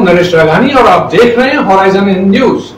हूँ नरेश राघानी और आप देख रहे हैं हॉराइजन इन न्यूज़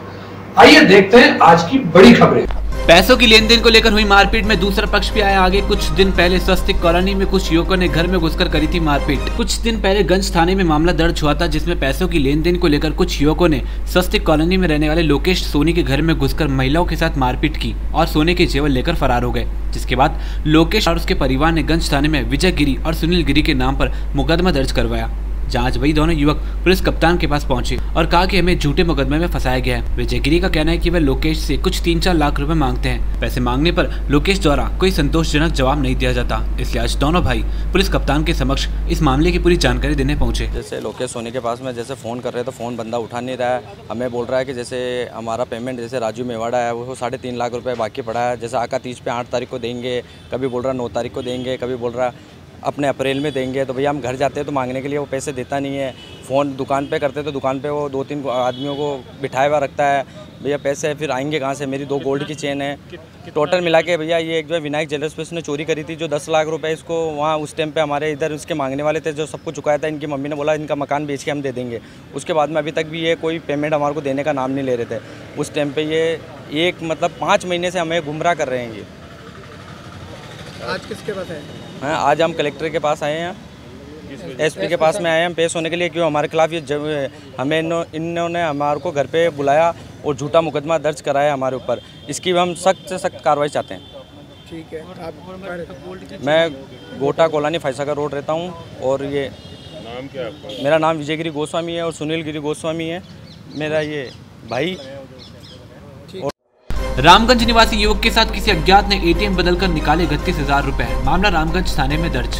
आइए देखते हैं आज की बड़ी खबरें। पैसों की लेन देन को लेकर हुई मारपीट में दूसरा पक्ष भी आया आगे। कुछ दिन पहले स्वस्तिक कॉलोनी में कुछ युवकों ने घर में घुसकर करी थी मारपीट। कुछ दिन पहले गंज थाने में मामला दर्ज हुआ था, जिसमें पैसों की लेन देन को लेकर कुछ युवकों ने स्वस्तिक कॉलोनी में रहने वाले लोकेश सोनी के घर में घुसकर महिलाओं के साथ मारपीट की और सोने के जेवर लेकर फरार हो गए। जिसके बाद लोकेश और उसके परिवार ने गंज थाने में विजय गिरी और सुनील गिरी के नाम पर मुकदमा दर्ज करवाया। जाँच वही दोनों युवक पुलिस कप्तान के पास पहुँचे और कहा कि हमें झूठे मुकदमे में फंसाया गया है। विजय गिरी का कहना है कि वह लोकेश से कुछ तीन चार लाख रुपए मांगते हैं। पैसे मांगने पर लोकेश द्वारा कोई संतोषजनक जवाब नहीं दिया जाता। इसलिए आज दोनों भाई पुलिस कप्तान के समक्ष इस मामले की पूरी जानकारी देने पहुँचे। जैसे लोकेश सोनी के पास में जैसे फ़ोन कर रहे तो फ़ोन बंदा उठा नहीं रहा है। हमें बोल रहा है कि जैसे हमारा पेमेंट जैसे राजू मेवाड़ा है, वो साढ़े तीन लाख रुपए बाकी पड़ा है। जैसे आका तीज पे आठ तारीख को देंगे, कभी बोल रहा नौ तारीख को देंगे, कभी बोल रहा अपने अप्रैल में देंगे तो भैया हम घर जाते हैं तो मांगने के लिए वो पैसे देता नहीं है। फ़ोन दुकान पे करते तो दुकान पे वो दो तीन आदमियों को बिठाया हुआ रखता है। भैया पैसे फिर आएँगे कहाँ से? मेरी दो गोल्ड की चेन है। टोटल मिला के भैया ये एक जो है विनायक ज्वेलर्स पे उसने चोरी करी थी जो दस लाख रुपए इसको वहाँ उस टाइम पे हमारे इधर उसके मांगने वाले थे जो सबको चुकाया था इनकी मम्मी ने बोला इनका मकान बेच के हम दे देंगे। उसके बाद में अभी तक भी ये कोई पेमेंट हमारे को देने का नाम नहीं ले रहे थे। उस टाइम पर ये एक मतलब पाँच महीने से हमें गुमराह कर रहे हैं ये। आज किसके पास है? हाँ आज हम कलेक्टर के पास आए हैं। एसपी के पास में आए हैं हम पेश होने के लिए क्यों? हमारे खिलाफ ये जब हमें इन्हों- इन्होंने हमारे को घर पे बुलाया और झूठा मुकदमा दर्ज कराया हमारे ऊपर। इसकी हम सख्त से सख्त कार्रवाई चाहते हैं। ठीक है आप? मैं गोटा कोलानी फैसागर रोड रहता हूँ और ये नाम क्या आपका? मेरा नाम विजय गिरी गोस्वामी है और सुनील गिरी गोस्वामी है। मेरा ये भाई रामगंज निवासी युवक के साथ किसी अज्ञात ने एटीएम बदलकर निकाले इकतीस हज़ार रूपए। मामला रामगंज थाने में दर्ज।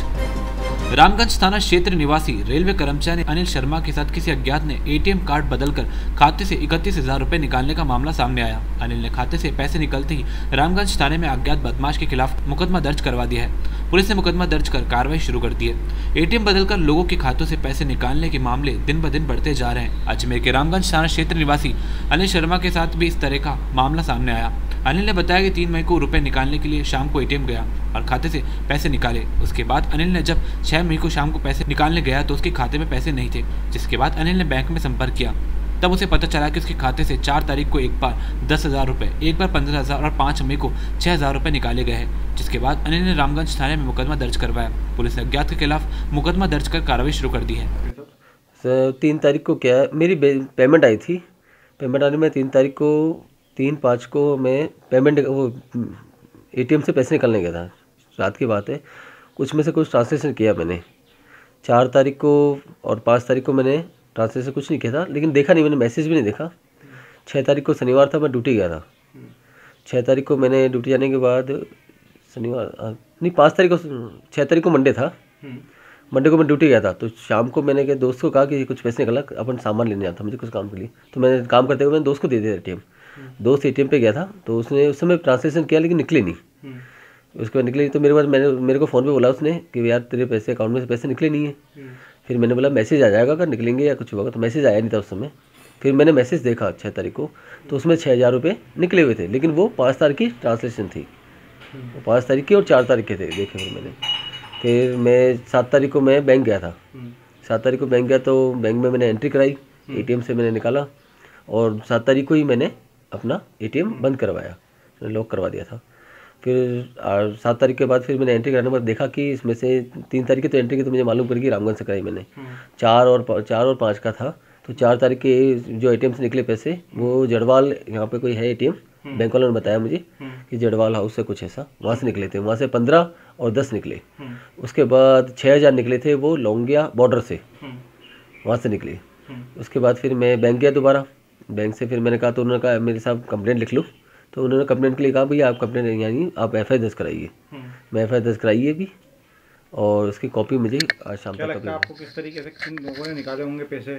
रामगंज थाना क्षेत्र निवासी रेलवे कर्मचारी अनिल शर्मा के साथ किसी अज्ञात ने एटीएम कार्ड बदलकर खाते से इकतीस हज़ार रूपए निकालने का मामला सामने आया। अनिल ने खाते से पैसे निकलते ही रामगंज थाने में अज्ञात बदमाश के खिलाफ मुकदमा दर्ज करवा दिया है। पुलिस ने मुकदमा दर्ज कर कार्रवाई शुरू कर दी है। एटीएम बदलकर लोगों के खातों से पैसे निकालने के मामले दिन ब दिन बढ़ते जा रहे हैं। अजमेर के रामगंज थाना क्षेत्र निवासी अनिल शर्मा के साथ भी इस तरह का मामला सामने आया। अनिल ने बताया कि तीन मई को रुपए निकालने के लिए शाम को एटीएम गया और खाते से पैसे निकाले। उसके बाद अनिल ने जब छह मई को शाम को पैसे निकालने गया तो उसके खाते में पैसे नहीं थे जिसके बाद अनिल ने बैंक में संपर्क किया तब उसे पता चला कि उसके खाते से चार तारीख को एक बार दस हज़ार रुपये एक बार पंद्रह हज़ार और पाँच मई को छः हज़ार रुपये निकाले गए हैं जिसके बाद अनिल ने रामगंज थाने में मुकदमा दर्ज करवाया पुलिस ने अज्ञात के खिलाफ मुकदमा दर्ज कर कार्रवाई शुरू कर दी है सर तीन तारीख को क्या है मेरी पेमेंट आई थी पेमेंट आने में तीन तारीख को तीन पाँच को मैं पेमेंट वो एटीएम से पैसे निकालने गया था रात की बात है कुछ में से कुछ ट्रांसलेशन किया मैंने। चार तारीख को और पाँच तारीख को मैंने ट्रांसलेशन कुछ नहीं किया था, लेकिन देखा नहीं, मैंने मैसेज भी नहीं देखा। छः तारीख को शनिवार था, मैं ड्यूटी गया था। छः तारीख को मैंने ड्यूटी जाने के बाद शनिवार नहीं, पाँच तारीख को छः तारीख को मंडे था। मंडे को मैं ड्यूटी गया था तो शाम को मैंने के दोस्त को कहा कि कुछ पैसे निकला, अपन सामान लेने आता मुझे कुछ काम के लिए। तो मैंने काम करते हुए मैंने दोस्त को दे दिया एटीएम दोस्त एटीएम पे गया था तो उसने, उस समय ट्रांसलेशन किया, लेकिन निकले नहीं। उसके बाद निकले तो मेरे पास मैंने मेरे को फ़ोन पे बोला उसने कि यार तेरे पैसे अकाउंट में से पैसे निकले नहीं है। फिर मैंने बोला मैसेज आ जाएगा अगर निकलेंगे या कुछ होगा? तो मैसेज आया नहीं था उस समय। फिर मैंने मैसेज देखा छः तारीख को तो उसमें छः हज़ार रुपये निकले हुए थे लेकिन वो पाँच तारीख की ट्रांसलेशन थी। वो पाँच तारीख की और चार तारीख के थे देखे फिर मैंने। फिर मैं सात तारीख को मैं बैंक गया था। सात तारीख को बैंक गया तो बैंक में मैंने एंट्री कराई एटीएम से मैंने निकाला और सात तारीख को ही मैंने अपना एटीएम बंद करवाया। लॉक करवा दिया था। फिर सात तारीख के बाद फिर मैंने एंट्री कराने के बाद देखा कि इसमें से तीन तारीख की तो एंट्री की तो मुझे मालूम पड़ गई रामगंज से कराई मैंने। चार और चार और पाँच का था। तो चार तारीख के जो एटीएम से निकले पैसे वो जड़वाल यहाँ पे कोई है एटीएम बैंक वालों ने बताया मुझे कि जड़वाल हाउस से कुछ ऐसा। वहाँ से निकले थे। वहाँ से पंद्रह और दस निकले। उसके बाद छः हज़ार निकले थे वो लौंगिया बॉर्डर से। वहाँ से निकले। उसके बाद फिर मैं बैंक गया दोबारा। बैंक से फिर मैंने कहा तो उन्होंने कहा मेरे साहब कंप्लेंट लिख लो। तो उन्होंने कंप्लेंट के लिए कहा भैया आप कंप्लेंट नहीं आई आप एफ़ आई दर्ज कराइए। मैं एफ़ आई दर्ज कराइए भी और उसकी कॉपी मुझे आज शाम तक है आपको किस तरीके से किन लोगों ने निकाले होंगे पैसे?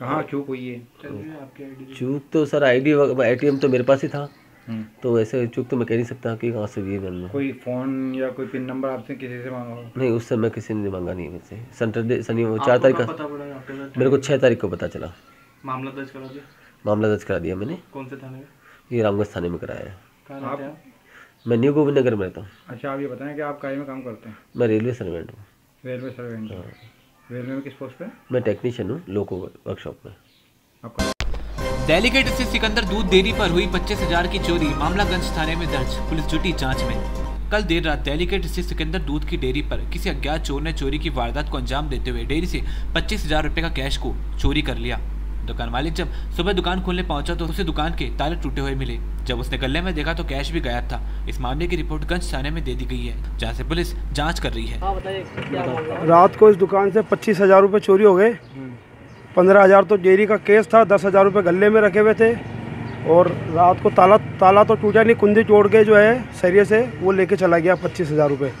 कहाँ चूक हुई है? चूक तो सर आई डी ए तो मेरे पास ही था। हम्म। तो वैसे चूक तो मैं कह नहीं सकता कि कहाँ से ये मैंने कोई फ़ोन या कोई पिन नंबर आपसे किसी से मांगा नहीं उस समय किसी ने मांगा नहीं मुझसे सैटरडे शनि चार तारीख का मेरे को छः तारीख को पता चला। मामला दर्ज करा दिया? मामला दर्ज करा दिया मैंने। कौन से थाने में? ये रामगंज थाने में कराया है। हैं आप? मैं न्यू गोविंद नगर में रहता हूँ। अच्छा आप ये बताएँ कि आप कार्य में काम करते हैं? मैं रेलवे सर्वेंट हूँ। Railway servant. रेलवे में किस पोस्ट पे? मैं टेक्नीशियन हूँ लोको वर्कशॉप में। डेलीगेट स्थित सिकंदर दूध डेयरी पर हुई पच्चीस हज़ार की चोरी मामला गंज थाने में दर्ज पुलिस जुटी जाँच में। कल देर रात डेलीगेट स्थित सिकंदर दूध की डेयरी पर किसी अज्ञात चोर ने चोरी की वारदात को अंजाम देते हुए डेयरी से पच्चीस हज़ार रुपए का कैश को चोरी कर लिया। दुकान मालिक जब सुबह दुकान खोलने पहुँचा तो उसे दुकान के ताले टूटे हुए मिले। जब उसने गले में देखा तो कैश भी गायब था। इस मामले की रिपोर्ट गंज थाने में दे दी गई है जहाँ से पुलिस जाँच कर रही है। रात को इस दुकान से पच्चीस हज़ार रुपये चोरी हो गए। पंद्रह हज़ार तो डेयरी का केस था दस हज़ार रुपये गले में रखे हुए थे। और रात को ताला ताला तो टूटा नहीं कुंदी तोड़ के जो है सरिये से वो लेके चला गया पच्चीस हज़ार रुपये।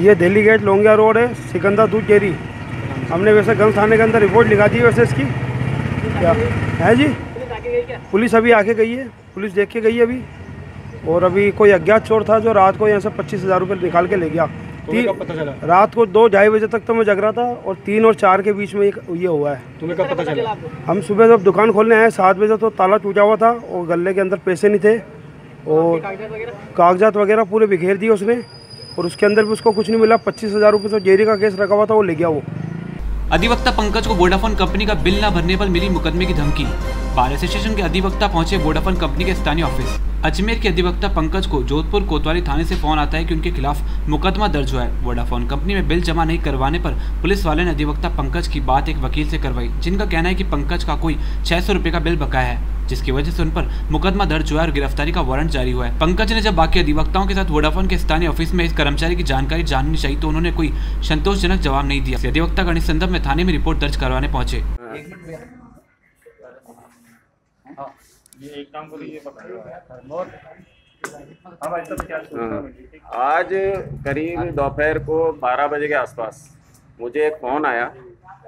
ये दिल्ली गेट लोंगिया रोड है सिकंदर दूध डेयरी। हमने वैसे गंज थाने के अंदर रिपोर्ट लिखा दी है वैसे इसकी। क्या? है जी? पुलिस अभी आके गई है। पुलिस देख के गई है अभी। और अभी कोई अज्ञात चोर था जो रात को यहाँ से पच्चीस हज़ार रुपये निकाल के ले गया। पता चला? रात को दो ढाई बजे तक तो मैं जग रहा था और तीन और चार के बीच में एक ये हुआ है। तुम्हें कब पता चला? हम सुबह जब दुकान खोलने आए सात बजे तो ताला टूटा हुआ था और गले के अंदर पैसे नहीं थे। और कागजात वगैरह पूरे बिखेर दिए उसने। और उसके अंदर भी उसको कुछ नहीं मिला। पच्चीस हज़ार रुपये से जेरी का केस रखा हुआ था वो ले गया वो। अधिवक्ता पंकज को वोडाफोन कंपनी का बिल न भरने पर मिली मुकदमे की धमकी। बार एसोसिएशन के अधिवक्ता पहुँचे वोडाफोन कंपनी के स्थानीय ऑफ़िस। अजमेर के अधिवक्ता पंकज को जोधपुर कोतवाली थाने से फ़ोन आता है कि उनके खिलाफ मुकदमा दर्ज हुआ है। वोडाफोन कंपनी में बिल जमा नहीं करवाने पर पुलिस वाले ने अधिवक्ता पंकज की बात एक वकील से करवाई, जिनका कहना है कि पंकज का कोई छह सौ का बिल बकाया है। जिसकी वजह से उन पर मुकदमा दर्ज हुआ और गिरफ्तारी का वारंट जारी हुआ है। पंकज ने जब बाकी अधिवक्ताओं के साथ वोडाफोन के स्थानीय ऑफ़िस में इस कर्मचारी की जानकारी जाननी चाहिए तो उन्होंने कोई संतोषजनक जवाब नहीं दिया। अधिवक्ता गणित संदर्भ में थाने में रिपोर्ट दर्ज करवाने पहुँचे। आज करीब दोपहर को 12 बजे के आसपास मुझे एक फ़ोन आया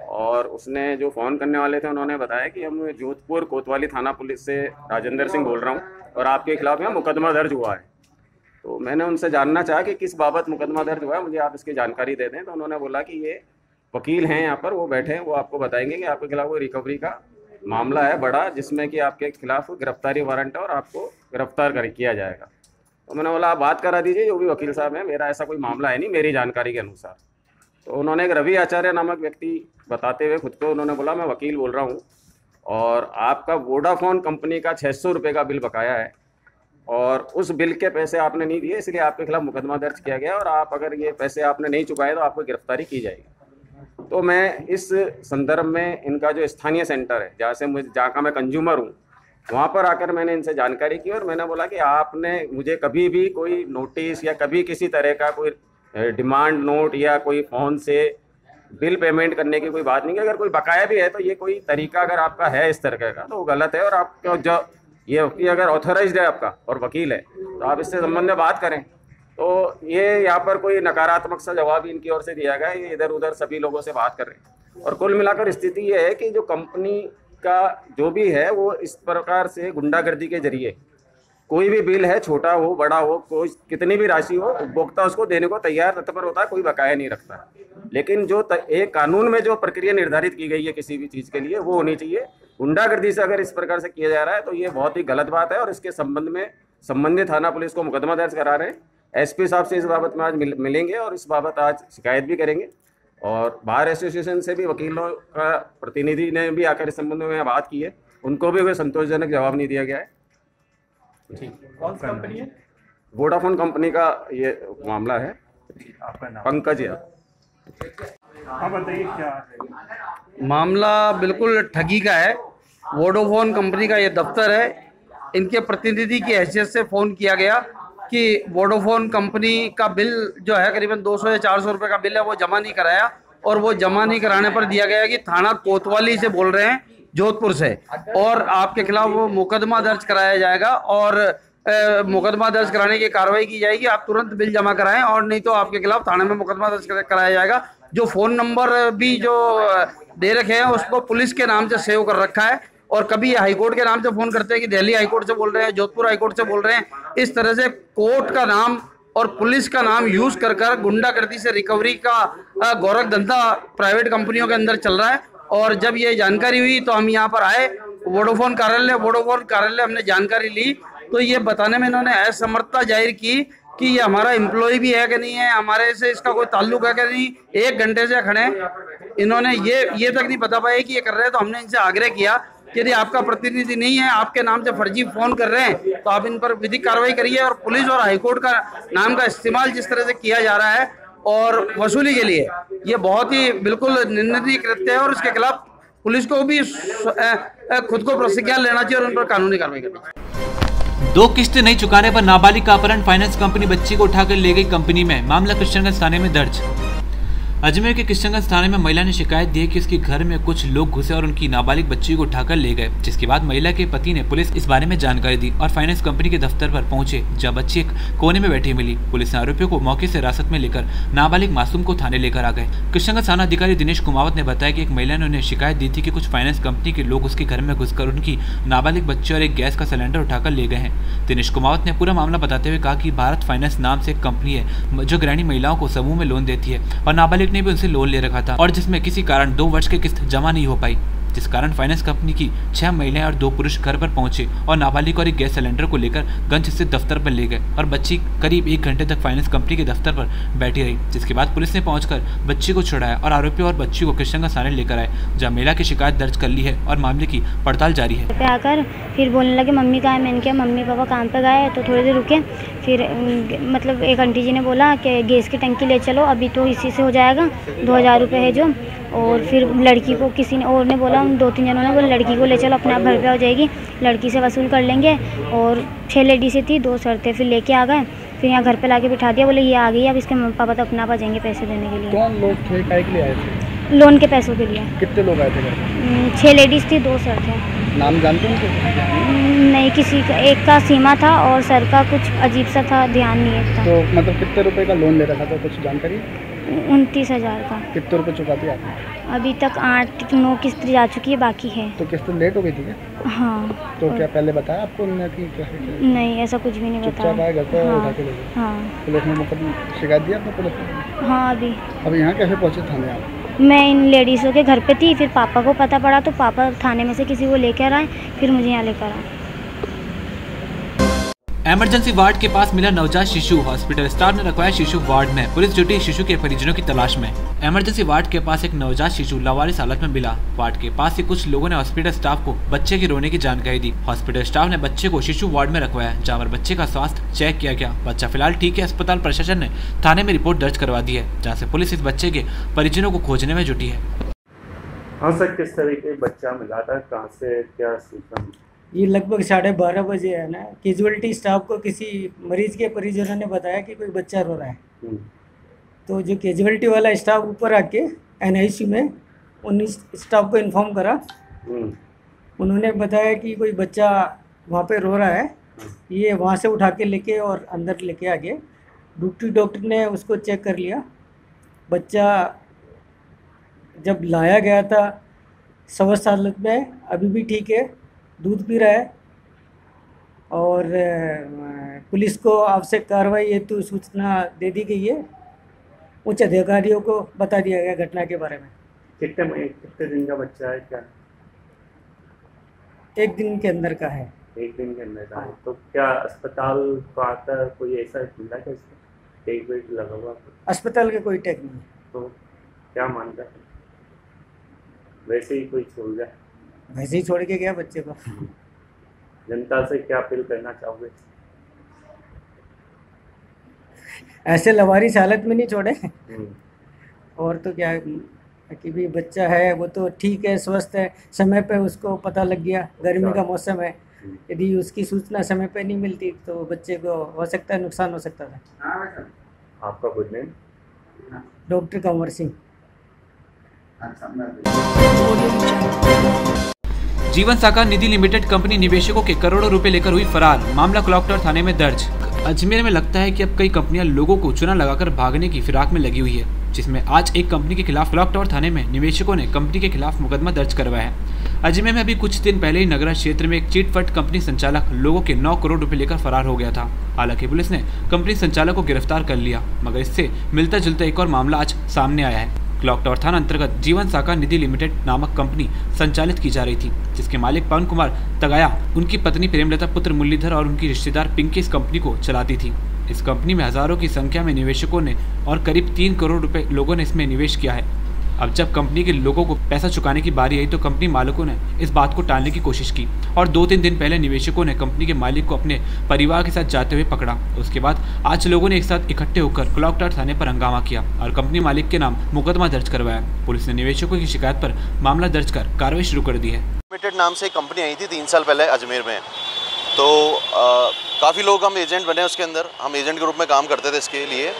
और उसने जो फ़ोन करने वाले थे, उन्होंने बताया कि हम जोधपुर कोतवाली थाना पुलिस से राजेंद्र सिंह बोल रहा हूँ और आपके खिलाफ यहाँ मुकदमा दर्ज हुआ है। तो मैंने उनसे जानना चाहा कि किस बाबत मुकदमा दर्ज हुआ है, मुझे आप इसकी जानकारी दे दें। तो उन्होंने बोला कि ये वकील हैं यहाँ पर, वो बैठे हैं, वो आपको बताएँगे कि आपके खिलाफ कोई रिकवरी का मामला है बड़ा, जिसमें कि आपके खिलाफ गिरफ्तारी वारंट है और आपको गिरफ़्तार कर किया जाएगा। तो मैंने बोला, आप बात करा दीजिए, जो भी वकील साहब हैं, मेरा ऐसा कोई मामला है नहीं, मेरी जानकारी के अनुसार। तो उन्होंने एक रवि आचार्य नामक व्यक्ति बताते हुए खुद को उन्होंने बोला, मैं वकील बोल रहा हूँ और आपका वोडाफोन कंपनी का छः सौ रुपये का बिल बकाया है और उस बिल के पैसे आपने नहीं दिए, इसलिए आपके खिलाफ मुकदमा दर्ज किया गया और आप अगर ये पैसे आपने नहीं चुकाए तो आपको गिरफ्तारी की जाएगी। तो मैं इस संदर्भ में इनका जो स्थानीय सेंटर है, जहाँ से मुझे, जहाँ का मैं कंज्यूमर हूँ, वहाँ पर आकर मैंने इनसे जानकारी की और मैंने बोला कि आपने मुझे कभी भी कोई नोटिस या कभी किसी तरह का कोई डिमांड नोट या कोई फ़ोन से बिल पेमेंट करने की कोई बात नहीं है। अगर कोई बकाया भी है तो ये कोई तरीका अगर आपका है इस तरह का तो वो गलत है। और आपको जो, ये अगर ऑथोराइज है आपका और वकील है तो आप इससे संबंध में बात करें। तो ये यहाँ पर कोई नकारात्मक सा जवाब इनकी ओर से दिया गया ये इधर उधर सभी लोगों से बात कर रहे हैं। और कुल मिलाकर स्थिति ये है कि जो कंपनी का जो भी है, वो इस प्रकार से गुंडागर्दी के ज़रिए कोई भी बिल है छोटा हो बड़ा हो कोई कितनी भी राशि हो उपभोक्ता उसको देने को तैयार तत्पर होता है कोई बकाया नहीं रखता। लेकिन जो एक कानून में जो प्रक्रिया निर्धारित की गई है किसी भी चीज़ के लिए वो होनी चाहिए। गुंडागर्दी से अगर इस प्रकार से किया जा रहा है तो ये बहुत ही गलत बात है और इसके संबंध में संबंधित थाना पुलिस को मुकदमा दर्ज करा रहे हैं। एसपी साहब से इस बाबत में आज मिल, मिलेंगे और इस बाबत आज शिकायत भी करेंगे। और बार एसोसिएशन से भी वकीलों का प्रतिनिधि ने भी आकर इस संबंध में बात की है। उनको भी कोई संतोषजनक जवाब नहीं दिया गया है। कौन सी कंपनी है? वोडाफोन कंपनी का ये मामला है। आपका नाम? पंकज या हाँ बताइए क्या है? मामला बिल्कुल ठगी का है। वोडोफोन कंपनी का ये दफ्तर है। इनके प्रतिनिधि की हैसियत से फ़ोन किया गया कि वोडोफोन कंपनी का बिल जो है करीबन 200 या 400 रुपए का बिल है वो जमा नहीं कराया और वो जमा नहीं कराने पर दिया गया कि थाना कोतवाली से बोल रहे हैं। जोधपुर से। और आपके खिलाफ वो मुकदमा दर्ज कराया जाएगा और मुकदमा दर्ज कराने की कार्रवाई की जाएगी। आप तुरंत बिल जमा कराएँ और नहीं तो आपके खिलाफ थाने में मुकदमा दर्ज कराया जाएगा। जो फ़ोन नंबर भी जो दे रखे हैं उसको पुलिस के नाम से सेव कर रखा है। और कभी हाईकोर्ट के नाम से फ़ोन करते हैं कि दिल्ली हाईकोर्ट से बोल रहे हैं जोधपुर हाईकोर्ट से बोल रहे हैं। इस तरह से कोर्ट का नाम और पुलिस का नाम यूज़ कर कर गुंडागर्दी से रिकवरी का गोरख धंधा प्राइवेट कंपनियों के अंदर चल रहा है। और जब ये जानकारी हुई तो हम यहाँ पर आए, वोडोफोन कार्यालय वोडोफोन कार्यालय हमने जानकारी ली। तो ये बताने में इन्होंने असमर्थता ज़ाहिर की कि ये हमारा एम्प्लॉय भी है कि नहीं है, हमारे से इसका कोई ताल्लुक है कि नहीं, एक घंटे से खड़े इन्होंने ये ये तक नहीं बता पाए कि ये कर रहे हैं तो हमने इनसे आग्रह किया कि यदि आपका प्रतिनिधि नहीं है, आपके नाम से फर्जी फ़ोन कर रहे हैं तो आप इन पर विधिक कार्रवाई करिए और पुलिस और हाईकोर्ट का नाम का इस्तेमाल जिस तरह से किया जा रहा है और वसूली के लिए। ये बहुत ही बिल्कुल निंदनीय कृत्य है और इसके खिलाफ पुलिस को भी खुद को प्रतिज्ञा लेना चाहिए और उन पर कानूनी कार्रवाई करनी चाहिए। दो किस्तें नहीं चुकाने पर नाबालिग का अपहरण। फाइनेंस कंपनी बच्ची को उठाकर ले गई कंपनी में। मामला किशनगंज थाने में दर्ज। अजमेर के किशनगंज थाने में महिला ने शिकायत दी है कि उसके घर में कुछ लोग घुसे और उनकी नाबालिग बच्ची को उठाकर ले गए, जिसके बाद महिला के पति ने पुलिस इस बारे में जानकारी दी और फाइनेंस कंपनी के दफ्तर पर पहुँचे जब बच्ची एक कोने में बैठी मिली। पुलिस ने आरोपियों को मौके से हिरासत में लेकर नाबालिग मासूम को थाने लेकर आ गए। किशनगंज थाना अधिकारी दिनेश कुमावत ने बताया की एक महिला ने उन्हें शिकायत दी थी की कुछ फाइनेंस कंपनी के लोग उसके घर में घुसकर उनकी नाबालिग बच्ची और एक गैस का सिलेंडर उठाकर ले गए हैं। दिनेश कुमावत ने पूरा मामला बताते हुए कहा कि भारत फाइनेंस नाम से एक कंपनी है, जो ग्रहणी महिलाओं को समूह में लोन देती है और नाबालिग ने भी उनसे लोन ले रखा था और जिसमें किसी कारण दो वर्ष की किस्त जमा नहीं हो पाई। जिस कारण फाइनेंस कंपनी की छह महिलाएँ और दो पुरुष घर पर पहुँचे और नाबालिग और एक गैस सिलेंडर को लेकर गंज स्थित दफ्तर पर ले गए और बच्ची करीब एक घंटे तक फाइनेंस कंपनी के दफ्तर पर बैठी रही, जिसके बाद पुलिस ने पहुंचकर बच्ची को छुड़ाया और आरोपियों और बच्ची को कृष्णगंज थाने लेकर आए, जहाँ महिला की शिकायत दर्ज कर ली है और मामले की पड़ताल जारी है। आकर फिर बोलने लगे, मम्मी कहाँ मैंने कहा, मम्मी पापा काम पर गए तो थोड़ी देर रुके। फिर मतलब एक आंटी जी ने बोला कि गैस की टंकी ले चलो, अभी तो इसी से हो जाएगा, दो हज़ार रुपये है जो। और फिर लड़की को किसी ने और ने बोला उन दो तीन जनों ने बोला लड़की को ले चलो अपने आप घर पे हो जाएगी। लड़की से वसूल कर लेंगे। और छः लेडीसें थी दो सर थे फिर लेके आ गए। फिर यहाँ घर पे लाके बिठा दिया बोले ये आ गई अब इसके मम्मी पापा तो अपने आप आ जाएँगे पैसे देने के लिए। कौन लोग थे काय के लिए आए थे? लोन के पैसों के लिए। कितने लोग आए थे घर में? अम, छः लेडीज़ थी दो सर थे। नाम जानते हैं नहीं किसी का एक का सीमा था और सर का कुछ अजीब सा था ध्यान नहीं है तो मतलब कितने रुपए का लोन ले रखा था कुछ जानकारी? उनतीस हज़ार का। कितने रुपए चुका दिए आपने? अभी तक आठ नौ किस्त जा चुकी है बाकी है। तो किस्त लेट हो गई थी क्या? हाँ। तो क्या पहले बताया आपको उन्होंने कि? नहीं? ऐसा कुछ भी नहीं घर बताया पर हाँ उठा के ले हाँ। पुलिस ने मुकदमा शिकायत दी आपने पुलिस हाँ अभी। अब यहाँ कैसे पहुँचे थाने आप? मैं इन लेडीज़ों के घर पे थी फिर पापा को पता पड़ा तो पापा थाने में से किसी को लेकर आए फिर मुझे यहाँ लेकर आए। इमरजेंसी वार्ड के पास मिला नवजात शिशु। हॉस्पिटल स्टाफ ने रखवाया शिशु वार्ड में। पुलिस जुटी शिशु के परिजनों की तलाश में। इमरजेंसी वार्ड के पास एक नवजात शिशु लावारिस हालत में मिला। वार्ड के पास ही कुछ लोगों ने हॉस्पिटल स्टाफ को बच्चे के रोने की जानकारी दी। हॉस्पिटल स्टाफ ने बच्चे को शिशु वार्ड में रखवाया, जहाँ पर बच्चे का स्वास्थ्य चेक किया गया। बच्चा फ़िलहाल ठीक है, अस्पताल प्रशासन ने थाने में रिपोर्ट दर्ज करवा दी है, जहाँ से पुलिस इस बच्चे के परिजनों को खोजने में जुटी है। हाँ सर, किस तरीके बच्चा मिला था? कहाँ से, क्या सूचना? ये लगभग साढ़े बारह बजे है ना कैजुअलिटी स्टाफ को किसी मरीज़ के परिजनों ने बताया कि कोई बच्चा रो रहा है। हम्म, तो जो कैजुअलिटी वाला स्टाफ ऊपर आके एनआईसी में उन स्टाफ को इन्फॉर्म करा। हम्म, उन्होंने बताया कि कोई बच्चा वहाँ पे रो रहा है। ये वहाँ से उठा के लेके और अंदर लेके आ गए ड्यूटी डॉक्टर ने उसको चेक कर लिया। बच्चा जब लाया गया था स्वस्थ हालत में अभी भी ठीक है। दूध पी रहा है और पुलिस को आवश्यक कार्रवाई हेतु सूचना दे दी गई है। उच्च अधिकारियों को बता दिया गया घटना के बारे में। कितने कितने दिन का बच्चा है क्या? एक दिन के अंदर का है। एक दिन के अंदर का है। तो क्या अस्पताल को आता कोई ऐसा मिला क्या एक वेट लगा हुआ? अस्पताल का कोई टेक नहीं तो क्या मानता है? वैसे ही कोई छोड़ गया वैसे ही छोड़ के गया बच्चे को। जनता से क्या अपील करना चाहोगे? ऐसे लवारिस हालत में नहीं छोड़े। हम्म, और तो क्या कि भी बच्चा है वो तो ठीक है स्वस्थ है समय पे उसको पता लग गया गर्मी का मौसम है। यदि उसकी सूचना समय पे नहीं मिलती तो बच्चे को हो सकता है नुकसान हो सकता था। आपका good name doctor Kanwar Singh. जीवन साकार निधि लिमिटेड कंपनी निवेशकों के करोड़ों रुपए लेकर हुई फरार। मामला क्लॉक थाने में दर्ज। अजमेर में लगता है कि अब कई कंपनियाँ लोगों को चुना लगाकर भागने की फिराक में लगी हुई है, जिसमें आज एक कंपनी के खिलाफ क्लॉक टावर थाने में निवेशकों ने कंपनी के खिलाफ मुकदमा दर्ज करवाया है। अजमेर में अभी कुछ दिन पहले ही नगरा क्षेत्र में एक चीट फट कंपनी संचालक लोगों के 9 करोड़ रुपए लेकर फरार हो गया था। हालाँकि पुलिस ने कंपनी संचालक को गिरफ़्तार कर लिया, मगर इससे मिलता जुलता एक और मामला आज सामने आया है। क्लॉक टावर थाना अंतर्गत जीवन साका निधि लिमिटेड नामक कंपनी संचालित की जा रही थी, जिसके मालिक पवन कुमार तगाया, उनकी पत्नी प्रेमलता, पुत्र मुरलीधर और उनकी रिश्तेदार पिंकी इस कंपनी को चलाती थी। इस कंपनी में हज़ारों की संख्या में निवेशकों ने और करीब तीन करोड़ रुपए लोगों ने इसमें निवेश किया है। अब जब कंपनी के लोगों को पैसा चुकाने की बारी आई तो कंपनी मालिकों ने इस बात को टालने की कोशिश की और दो तीन दिन पहले निवेशकों ने कंपनी के मालिक को अपने परिवार के साथ जाते हुए पकड़ा। उसके बाद आज लोगों ने एक साथ इकट्ठे होकर क्लॉक टावर थाने पर हंगामा किया और कंपनी मालिक के नाम मुकदमा दर्ज करवाया। पुलिस ने निवेशकों की शिकायत पर मामला दर्ज कर कार्रवाई शुरू कर दी है। नाम से कंपनी आई थी तीन साल पहले अजमेर में। तो काफ़ी लोग हम एजेंट बने उसके अंदर। हम एजेंट के रूप में काम करते थे इसके लिए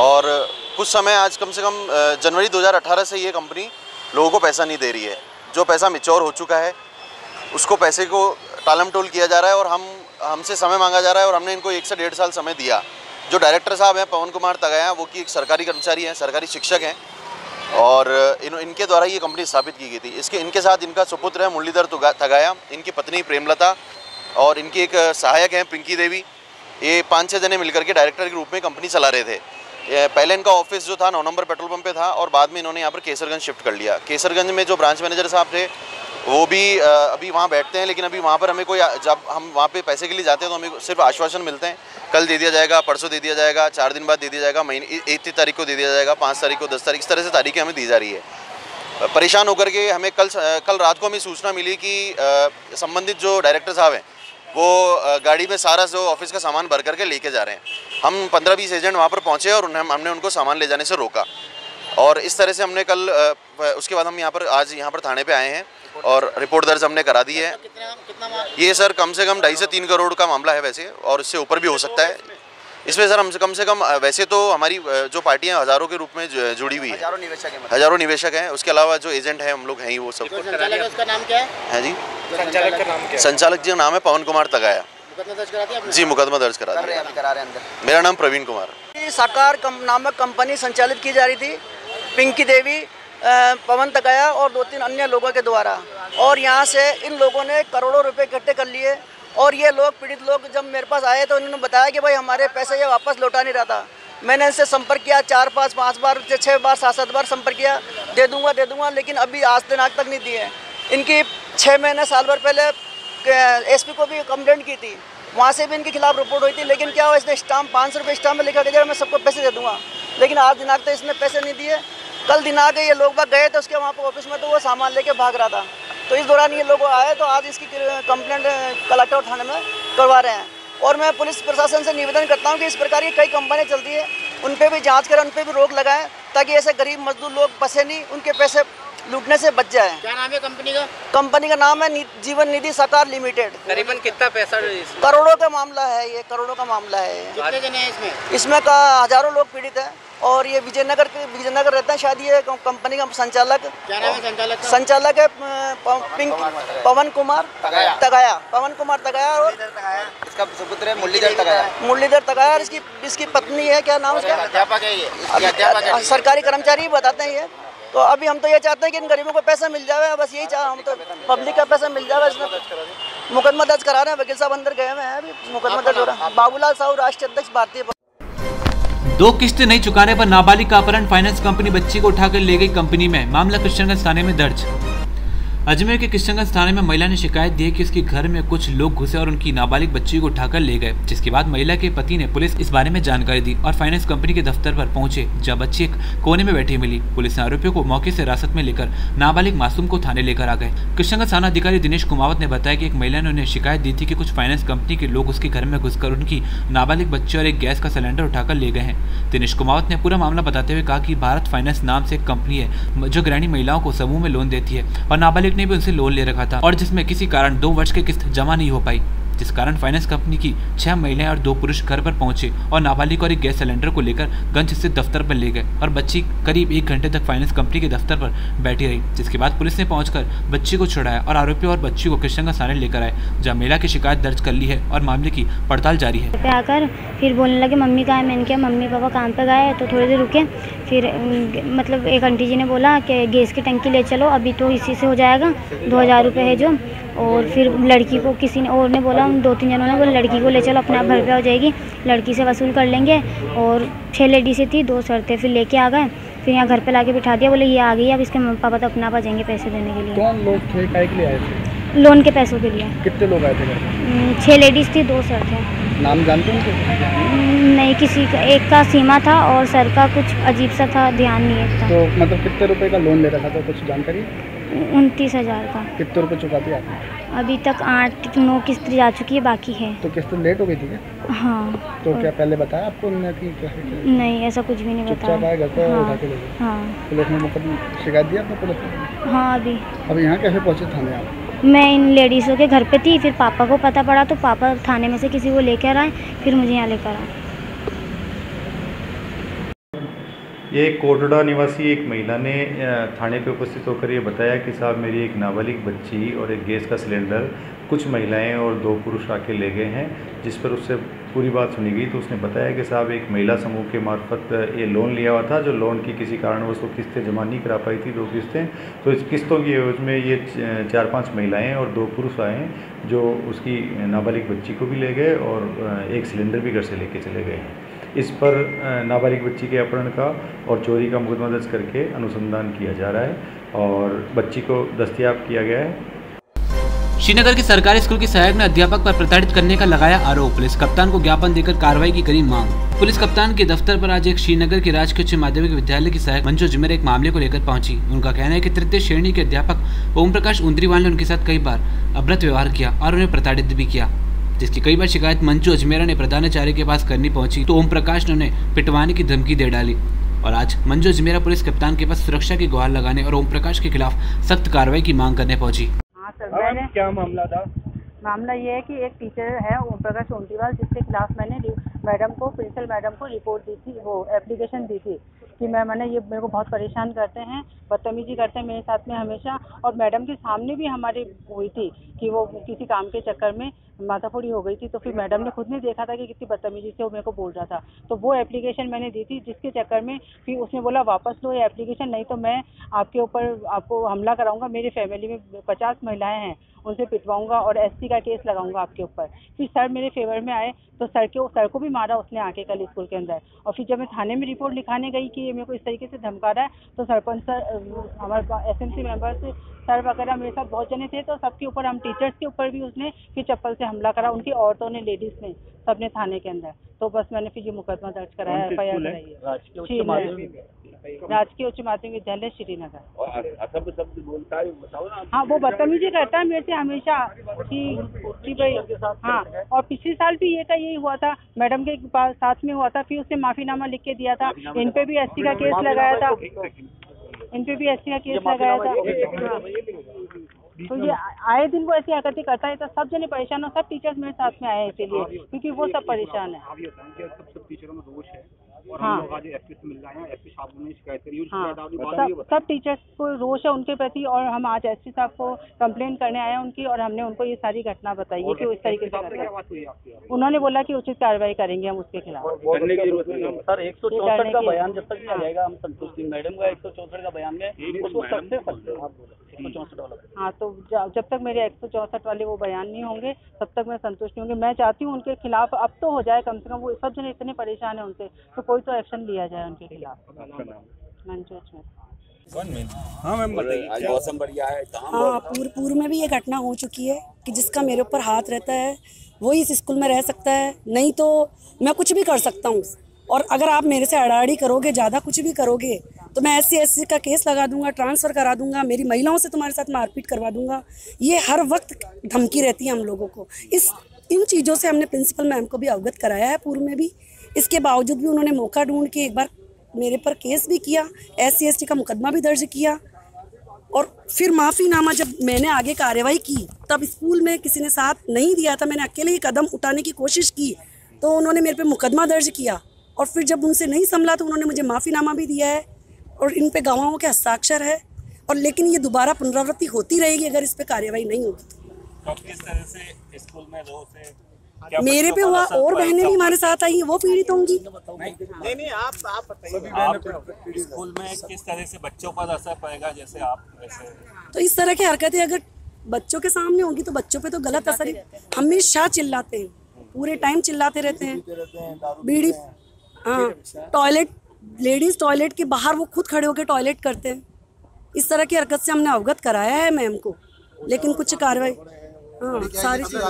और कुछ समय आज कम से कम जनवरी 2018 से ये कंपनी लोगों को पैसा नहीं दे रही है। जो पैसा मिच्योर हो चुका है, उसको पैसे को टालम टोल किया जा रहा है और हम, हमसे समय मांगा जा रहा है और हमने इनको एक से डेढ़ साल समय दिया। जो डायरेक्टर साहब हैं, पवन कुमार तगया, वो की एक सरकारी कर्मचारी हैं, सरकारी शिक्षक हैं और इन इनके द्वारा ये कंपनी स्थापित की गई थी। इसके, इनके साथ इनका सुपुत्र है मुरलीधर तगाया, इनकी पत्नी प्रेमलता और इनकी एक सहायक हैं, पिंकी देवी। ये पाँच छः जने मिलकर के डायरेक्टर के रूप में कंपनी चला रहे थे। पहले इनका ऑफ़िस जो था, नौ नंबर पेट्रोल पंप पे था और बाद में इन्होंने यहाँ पर केसरगंज शिफ्ट कर लिया। केसरगंज में जो ब्रांच मैनेजर साहब थे, वो भी अभी वहाँ बैठते हैं, लेकिन अभी वहाँ पर हमें कोई जब हम वहाँ पे पैसे के लिए जाते हैं तो हमें सिर्फ़ आश्वासन मिलते हैं, कल दे दिया जाएगा, परसों दे दिया जाएगा, चार दिन बाद दे दिया जाएगा, महीने एक तारीख को दे दिया जाएगा, पाँच तारीख को, दस तारीख, इस तरह से तारीखें हमें दी जा रही है। परेशान होकर के हमें कल कल रात को हमें सूचना मिली कि संबंधित जो डायरेक्टर साहब हैं वो गाड़ी में सारा जो ऑफ़िस का सामान भर करके लेके जा रहे हैं। हम पंद्रह बीस एजेंट वहाँ पर पहुँचे और उन्हें हमने उनको सामान ले जाने से रोका। और इस तरह से हमने कल उसके बाद हम यहाँ पर आज यहाँ पर थाने पे आए हैं और रिपोर्ट दर्ज हमने करा दी है। ये सर कम से कम ढाई से तीन करोड़ का मामला है वैसे और इससे ऊपर भी हो सकता है। इसमें सर हमसे कम से कम वैसे तो हमारी जो पार्टियाँ हज़ारों के रूप में जुड़ी हुई है। हज़ारों निवेशक हैं मतलब। हज़ारों निवेशक हैं। उसके अलावा जो एजेंट हैं हम लोग हैं ही वो सब। उसका नाम क्या है? है जी? संचालक का नाम क्या संचालक जी का नाम है पवन कुमार तगाया। जी मुकदमा दर्ज करा दिया। मेरा नाम प्रवीण कुमार। साकार नामक कंपनी संचालित की जा रही थी पिंकी देवी पवन तकाया और दो तीन अन्य लोगों के द्वारा। और यहाँ से इन लोगों ने करोड़ों रुपए इकट्ठे कर लिए। और ये लोग, पीड़ित लोग जब मेरे पास आए तो उन्होंने बताया कि भाई हमारे पैसे ये वापस लौटा नहीं रहा था। मैंने इनसे संपर्क किया, चार पाँच पाँच बार छः बार, सात सात बार संपर्क किया। दे दूँगा दे दूँगा, लेकिन अभी आज दिन आज तक नहीं दिए इनकी छः महीने, साल भर पहले एसपी को भी कंप्लेंट की थी। वहाँ से भी इनके खिलाफ रिपोर्ट हुई थी, लेकिन क्या हुआ, इसने स्टाम्प, पाँच सौ रुपये स्टाम्प में लिखा गया मैं सबको पैसे दे दूँगा। लेकिन आज दिनाक तक इसने पैसे नहीं दिए। कल दिनाक ये लोग बाग गए थे, उसके वहाँ पर ऑफ़िस में तो वो सामान लेके भाग रहा था। तो इस दौरान ये लोग आए तो आज इसकी कंप्लेंट कलेक्टर थाने में करवा रहे हैं। और मैं पुलिस प्रशासन से निवेदन करता हूँ कि इस प्रकार की कई कंपनियाँ चलती है उन पर भी जाँच करें उन पर भी रोक लगाएँ ताकि ऐसे गरीब मजदूर लोग बसे नहीं उनके पैसे लूटने से बच जाए। क्या नाम है कंपनी का? कंपनी का नाम है जीवन निधि साकार लिमिटेड। करीबन कितना पैसा करोड़ों का मामला है ये करोड़ों का मामला है कितने जने हैं इसमें? इसमें का हज़ारों लोग पीड़ित हैं। और ये विजयनगर के विजयनगर रहते हैं शायद ये कंपनी का संचालक। क्या नाम है संचालक संचालक है पिंक पवन कुमार तगाया। पवन कुमार। तगाया। और इसका सुपुत्र है मुरलीधर तगाया। मुरलीधर तगाया इसकी इसकी पत्नी है क्या नाम उसका? अध्यापक है ये। सरकारी कर्मचारी बताते हैं ये। तो अभी हम तो ये चाहते हैं कि इन गरीबों को पैसा मिल जाए बस यही चाह हम तो पब्लिक का पैसा मिल जाए इसमें मुकदमा दर्ज करा रहे हैं वकील साहब अंदर गए हुए हैं अभी मुकदमा दर्ज हो रहा है। बाबूलाल साहू राष्ट्रीय अध्यक्ष भारतीय दो किस्त नहीं चुकाने पर नाबालिग का अपहरण फाइनेंस कंपनी बच्ची को उठाकर ले गई कंपनी में। मामला कृष्णगंज थाने में दर्ज। अजमेर के किशनगंज थाने में महिला ने शिकायत दी है कि उसके घर में कुछ लोग घुसे और उनकी नाबालिग बच्ची को उठाकर ले गए, जिसके बाद महिला के पति ने पुलिस इस बारे में जानकारी दी और फाइनेंस कंपनी के दफ्तर पर पहुँचे, जब बच्ची एक कोने में बैठी मिली। पुलिस ने आरोपियों को मौके से हिरासत में लेकर नाबालिग मासूम को थाने लेकर आ गए। किशनगंज थाना अधिकारी दिनेश कुमावत ने बताया की एक महिला ने उन्हें शिकायत दी थी कि कुछ फाइनेंस कंपनी के लोग उसके घर में घुसकर उनकी नाबालिग बच्ची और एक गैस का सिलेंडर उठाकर ले गए हैं। दिनेश कुमावत ने पूरा मामला बताते हुए कहा कि भारत फाइनेंस नाम से एक कंपनी है, जो ग्रहणी महिलाओं को समूह में लोन देती है और नाबालिग ने भी उनसे लोन ले रखा था और जिसमें किसी कारण दो वर्ष की किस्त जमा नहीं हो पाई। जिस कारण फाइनेंस कंपनी की छह महिलाएँ और दो पुरुष घर पर पहुँचे और नाबालिग और एक गैस सिलेंडर को लेकर गंज स्थित दफ्तर पर ले गए और बच्ची करीब एक घंटे तक फाइनेंस कंपनी के दफ्तर पर बैठी रही, जिसके बाद पुलिस ने पहुंचकर बच्ची को छुड़ाया और आरोपी और बच्ची को किशनगंज थाने लेकर आए, जहाँ महिला की शिकायत दर्ज कर ली है और मामले की पड़ताल जारी है। आकर फिर बोलने लगे, मम्मी कहाँ मैंने कहा, मम्मी पापा काम पर गए तो थोड़ी देर रुके। फिर मतलब एक आंटी जी ने बोला कि, गैस की टंकी ले चलो, अभी तो इसी से हो जाएगा, दो हज़ार है जो। और फिर लड़की को किसी ने, और ने बोला उन दो तीन जनों ने बोला लड़की को ले चलो अपने आप घर पे हो जाएगी। लड़की से वसूल कर लेंगे और छः लेडी से थी दो सर थे फिर लेके आ गए। फिर यहाँ घर पे लाके बिठा दिया बोले ये आ गई अब इसके मम्मी पापा तो अपने आप आ जाएँगे पैसे देने के लिए। कौन लोग थे काय के लिए आए थे? लोन के पैसों के लिए। कितने लोग आए थे घर में? अम, छः लेडीज़ थी दो सर थे। नाम जानते हैं नहीं किसी का एक का सीमा था और सर का कुछ अजीब सा था ध्यान नहीं था तो मतलब कितने रुपए का लोन ले रखा था कुछ जानकारी? उनतीस हज़ार का। कितने रुपए चुका दिया आपने? अभी तक आठ नौ किस्त जा चुकी है बाकी है। तो किस्त लेट हो गई थी क्या? हाँ। तो क्या पहले बताया आपको उन्होंने कि कैसे क्या? नहीं ऐसा कुछ भी नहीं चुपचाप आए घर पे बताया उठा के ले गए। हाँ। पुलिस ने मुकदमा शिकायत दी आपने पुलिस हाँ अभी। अब यहाँ कैसे पहुँचे थाने आप? मैं इन लेडीज़ों के घर पे थी फिर पापा को पता पड़ा तो पापा थाने में से किसी को लेकर आए फिर मुझे यहाँ लेकर आए। ये कोटड़ा निवासी एक महिला ने थाने पे उपस्थित होकर ये बताया कि साहब मेरी एक नाबालिग बच्ची और एक गैस का सिलेंडर कुछ महिलाएँ और दो पुरुष आके ले गए हैं, जिस पर उससे पूरी बात सुनी गई। तो उसने बताया कि साहब एक महिला समूह के मार्फत ये लोन लिया हुआ था, जो लोन की किसी कारणवश वो किस्तें जमा नहीं करा पाई थी, दो किस्तें। तो इस किस्तों की एवज में ये चार पाँच महिलाएँ और दो पुरुष आए जो उसकी नाबालिग बच्ची को भी ले गए और एक सिलेंडर भी घर से लेके चले गए हैं। इस पर नाबालिग बच्ची के अपहरण का और चोरी का मुकदमा दर्ज करके अनुसंधान किया जा रहा है और बच्ची को दस्तियाब किया गया है। श्रीनगर के सरकारी स्कूल की सहायक ने अध्यापक पर प्रताड़ित करने का लगाया आरोप। पुलिस कप्तान को ज्ञापन देकर कार्रवाई की करी मांग। पुलिस कप्तान के दफ्तर पर आज एक श्रीनगर के राजकीय उच्च माध्यमिक विद्यालय की सहायक मंजू जुमेर एक मामले को लेकर पहुँची। उनका कहना है कि तृतीय श्रेणी के अध्यापक ओम प्रकाश उन्द्रीवाल ने उनके साथ कई बार अभ्रत व्यवहार किया और उन्हें प्रताड़ित भी किया। जिसकी कई बार शिकायत मंजू अजमेरा ने प्रधानाचार्य के पास करनी पहुँची तो ओम प्रकाश ने उन्हें पिटवाने की धमकी दे डाली। और आज मंजू अजमेरा पुलिस कप्तान के पास सुरक्षा की गुहार लगाने और ओम प्रकाश के खिलाफ सख्त कार्रवाई की मांग करने पहुँची। हाँ सर मैंने क्या मामला था? मामला ये है कि एक टीचर है ओम प्रकाश ओंटीवाल जिसके खिलाफ मैंने मैडम को प्रिंसिपल मैडम को रिपोर्ट दी थी वो एप्लीकेशन दी थी। कि मैं मैंने ये मेरे को बहुत परेशान करते हैं, बदतमीजी करते हैं मेरे साथ में हमेशा। और मैडम के सामने भी हमारी हुई थी कि वो किसी काम के चक्कर में माथाफोड़ी हो गई थी तो फिर मैडम ने खुद ने देखा था कि कितनी बदतमीजी से वो मेरे को बोल रहा था। तो वो एप्लीकेशन मैंने दी थी, जिसके चक्कर में फिर उसने बोला, वापस लो ये एप्लीकेशन नहीं तो मैं आपके ऊपर आपको हमला कराऊँगा, मेरी फैमिली में पचास महिलाएँ हैं। उनसे पिटवाऊँगा और एस का केस लगाऊँगा आपके ऊपर। फिर सर मेरे फेवर में आए तो सर के सर को भी मारा उसने आके कल स्कूल के अंदर। और फिर जब मैं थाने में रिपोर्ट लिखाने गई कि ये मेरे को इस तरीके से धमका रहा है तो सरपंच सर हमारे S M C members sir वगैरह मेरे साथ बहुत जने थे तो सबके ऊपर हम टीचर्स के ऊपर भी उसने फिर चप्पल से हमला करा। उनकी औरतों ने लेडीज़ ने सबने थाने के अंदर। तो बस मैंने फिर ये मुकदमा दर्ज कराया एफ़ आई आर कराई है। राजकीय उच्च माध्यमिक राजकीय उच्च माध्यमिक विद्यालय श्रीनगर। है हाँ वो बदतमीजी करता है मेरे से हमेशा कि कि भाई हाँ और पिछले साल भी ये का यही हुआ था। मैडम के पास साथ में हुआ था फिर उसने माफीनामा लिख के दिया था। इन पे भी एसटी का केस लगाया था। इन पे भी एसटी का केस लगाया था। हाँ। तो ये आए दिन वो ऐसी हरकतें करता है तो सब जने परेशान हो सब टीचर्स मेरे साथ में आए हैं इसीलिए क्योंकि वो सब परेशान है। है और हाँ। हम लोग आज एसपी से मिल रहे हैं एसपी साहब ने शिकायत करी हाँ। सब सब टीचर्स को रोष है उनके प्रति और हम आज एस साहब को कंप्लेन करने आए हैं उनकी और हमने उनको ये सारी घटना बताई है कि इस तरीके से उन्होंने बोला कि उचित कार्रवाई करेंगे हम उसके खिलाफ। करने की ज़रूरत नहीं सर एक सौ चौसठ का बयान जब तक नहीं आ जाएगा हम संतोष सिंह मैडम का एक सौ चौसठ का बयान में उसको सकते चौसठ हाँ। तो जब तक मेरे एक सौ चौसठ वाले वो बयान नहीं होंगे तब तक मैं संतुष्ट नहीं होंगी। मैं चाहती हूँ उनके खिलाफ अब तो हो जाए कम से कम वो सब जने इतने परेशान है उनसे तो कोई तो एक्शन लिया जाए उनके खिलाफ। हाँ मैम बताइए मौसम बढ़िया है हाँ पूर्व पूर्व में भी ये घटना हो चुकी है कि जिसका मेरे ऊपर हाथ रहता है वही इस स्कूल में रह सकता है नहीं तो मैं कुछ भी कर सकता हूँ। और अगर आप मेरे से अड़ाड़ी करोगे, ज़्यादा कुछ भी करोगे तो मैं एस सी का केस लगा दूँगा, ट्रांसफ़र करा दूँगा, मेरी महिलाओं से तुम्हारे साथ मारपीट करवा दूँगा। ये हर वक्त धमकी रहती है हम लोगों को। इस, इन चीज़ों से हमने प्रिंसिपल मैम को भी अवगत कराया है पूर्व में भी। इसके बावजूद भी उन्होंने मौका ढूंढ के एक बार मेरे पर केस भी किया एस सी का मुकदमा भी दर्ज किया। और फिर माफ़ीनामा जब मैंने आगे कार्रवाई की, तब स्कूल में किसी ने साथ नहीं दिया था, मैंने अकेले ही कदम उठाने की कोशिश की तो उन्होंने मेरे पे मुकदमा दर्ज किया। और फिर जब उनसे नहीं संभला तो उन्होंने मुझे माफ़ीनामा भी दिया है और इन पे गवाहों के हस्ताक्षर है। और लेकिन ये दोबारा पुनरावृत्ति होती रहेगी अगर इस पे कार्रवाई नहीं होगी तो। तो किस तरह से स्कूल में रोज से मेरे पे हुआ और? बहनें भी हमारे साथ आई हैं वो पीड़ित होंगी। नहीं नहीं आप आप बताइए। स्कूल में किस तरह से बच्चों पर असर पड़ेगा जैसे आप वैसे तो इस तरह की हरकतें अगर बच्चों के सामने होंगी तो बच्चों पे तो गलत असर ही हमेशा चिल्लाते हैं पूरे टाइम चिल्लाते रहते हैं। बीड़ी हाँ। टॉयलेट लेडीज़ टॉयलेट के बाहर वो खुद खड़े होकर टॉयलेट करते हैं। इस तरह की हरकत से हमने अवगत कराया है मैम को लेकिन कुछ कार्रवाई हाँ सारी चीज़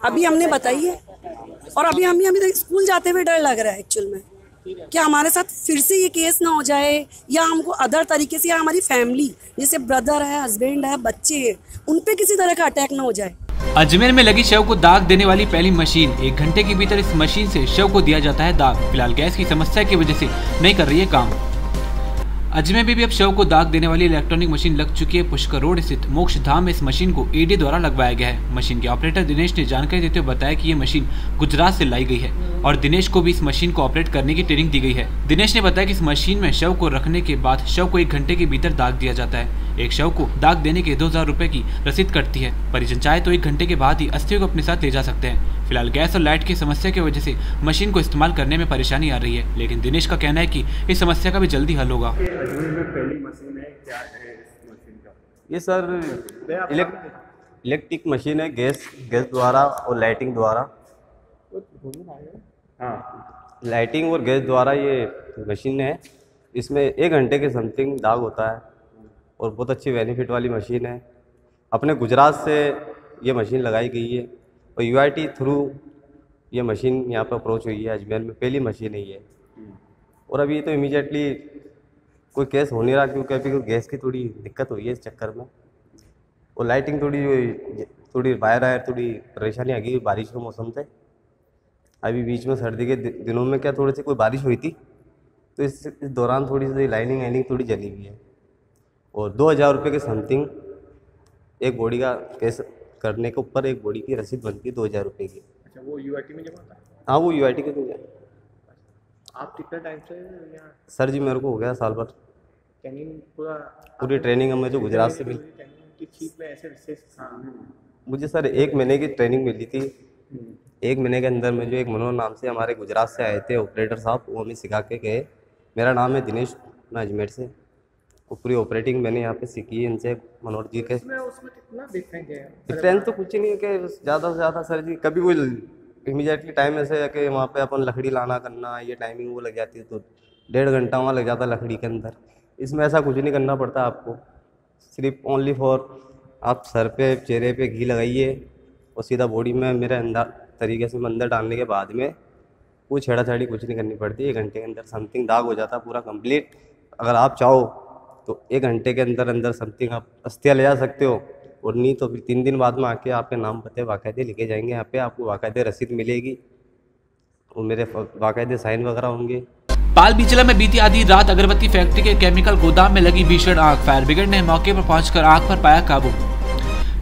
अभी हमने बताई है। और अभी हमें हमें तो स्कूल जाते हुए डर लग रहा है एक्चुअल में। कि हमारे साथ फिर से ये केस ना हो जाए या हमको अदर तरीके से या हमारी फैमिली जैसे ब्रदर है हस्बैंड है बच्चे हैं उन पर किसी तरह का अटैक ना हो जाए। अजमेर में लगी शव को दाग देने वाली पहली मशीन। एक घंटे के भीतर इस मशीन से शव को दिया जाता है दाग। फ़िलहाल गैस की समस्या की वजह से नहीं कर रही है काम। अजमेर में भी अब शव को दाग देने वाली इलेक्ट्रॉनिक मशीन लग चुकी है। पुष्कर रोड स्थित मोक्ष धाम में इस मशीन को ईडी द्वारा लगवाया गया है। मशीन के ऑपरेटर दिनेश ने जानकारी देते हुए बताया कि ये मशीन गुजरात से लाई गई है और दिनेश को भी इस मशीन को ऑपरेट करने की ट्रेनिंग दी गई है। दिनेश ने बताया कि इस मशीन में शव को रखने के बाद शव को एक घंटे के भीतर दाग दिया जाता है। एक शव को दाग देने के दो हज़ार रूपए की रसीद कटती है। परिजन चाहे तो एक घंटे के बाद ही अस्थियों को अपने साथ ले जा सकते हैं। फ़िलहाल गैस और लाइट की समस्या की वजह से मशीन को इस्तेमाल करने में परेशानी आ रही है, लेकिन दिनेश का कहना है कि इस समस्या का भी जल्दी हल होगा। ये सर इलेक्ट्रिक मशीन है, गैस गैस द्वारा और लाइटिंग द्वारा। हाँ लाइटिंग और गैस द्वारा ये मशीन है। इसमें एक घंटे के समथिंग दाग होता है। और बहुत अच्छी बेनिफिट वाली मशीन है। अपने गुजरात से ये मशीन लगाई गई है और UIT थ्रू ये मशीन यहाँ पर अप्रोच हुई है अजमेर में। पहली मशीन है और अभी तो इमीडिएटली कोई केस हो नहीं रहा क्योंकि अभी गैस की थोड़ी दिक्कत हुई है इस चक्कर में। और लाइटिंग थोड़ी थोड़ी वायर आयर थोड़ी परेशानी आ गई बारिश के मौसम से। अभी बीच में सर्दी के दिनों में क्या थोड़ी सी कोई बारिश हुई थी? तो इस इस दौरान थोड़ी सी लाइनिंग वाइनिंग थोड़ी जली हुई है। और दो हज़ार रुपये के समथिंग एक बॉडी का केस करने के ऊपर एक बॉडी की रसीद बनती है दो हज़ार रुपये की। अच्छा वो यूआईटी में जमा हाँ? वो यू आई टी के थ्रू। आप कितना टाइम से सर जी मेरे को हो गया साल भर। ट्रेनिंग पूरा पूरी ट्रेनिंग हमें जो गुजरात से मिली मुझे सर एक महीने की ट्रेनिंग मिली थी। एक महीने के अंदर में जो एक मनोहर नाम से हमारे गुजरात से आए थे ऑपरेटर साहब वो हमें सिखा के गए। मेरा नाम है दिनेश मैं अजमेर से। पूरी ऑपरेटिंग मैंने यहाँ पे सीखी है इनसे मनोहर जी के। डिफरेंस तो कुछ ही नहीं है कि ज़्यादा से ज़्यादा सर जी कभी वो इमीडिएटली टाइम ऐसे है कि वहाँ पे अपन लकड़ी लाना करना ये टाइमिंग वो लग जाती है तो डेढ़ घंटा वहाँ लग जाता लकड़ी के अंदर। इसमें ऐसा कुछ नहीं करना पड़ता आपको। सिर्फ़ ओनली फॉर आप सर पे चेहरे पे घी लगाइए और सीधा बॉडी में मेरे अंदर तरीके से अंदर डालने के बाद में वो छेड़ा छाड़ी कुछ नहीं करनी पड़ती। एक घंटे के अंदर समथिंग दाग हो जाता पूरा कंप्लीट अगर आप चाहो तो एक घंटे के अंदर अंदर समथिंग आप अस्थियाँ ले जा सकते हो। और नहीं तो फिर तीन दिन बाद में आके आपके नाम पते बाकायदे लिखे जाएँगे, यहाँ पे आपको बाकायदे रसीद मिलेगी। और मेरे बाकायदे साइन वगैरह होंगे। पाल बिचला में बीती आधी रात अगरबत्ती फैक्ट्री के केमिकल गोदाम में लगी भीषण आग। फायर ब्रिगेड ने मौके पर पहुंचकर आग पर पाया काबू।